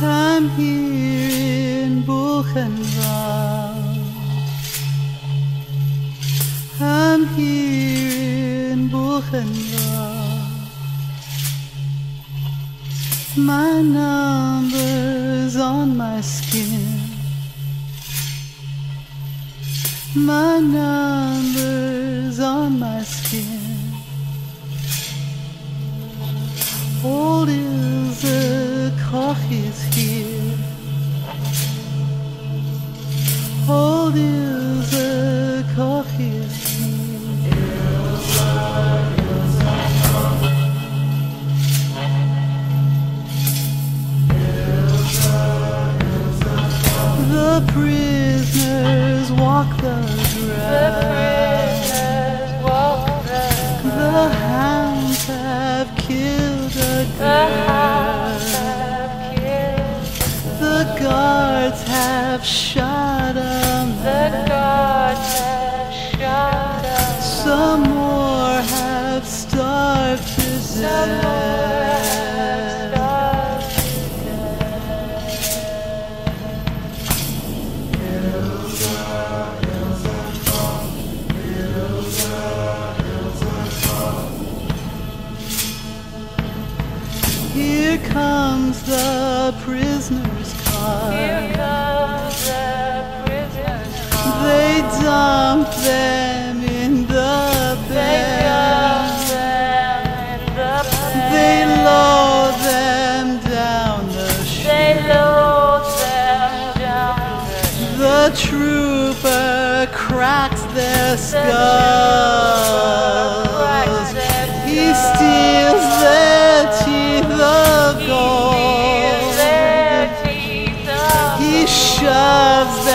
I'm here in Buchenwald. I'm here in Buchenwald. My number's on my skin. My number's on my skin. Old Ilse Koch is here. Old Ilse Koch is here. The prisoners walk the ground. The guards have shot a. Some more have starved to death. Here comes the prisoner's car. They dump them in the bed. They load them down the chute. The trooper cracks their skull. shoves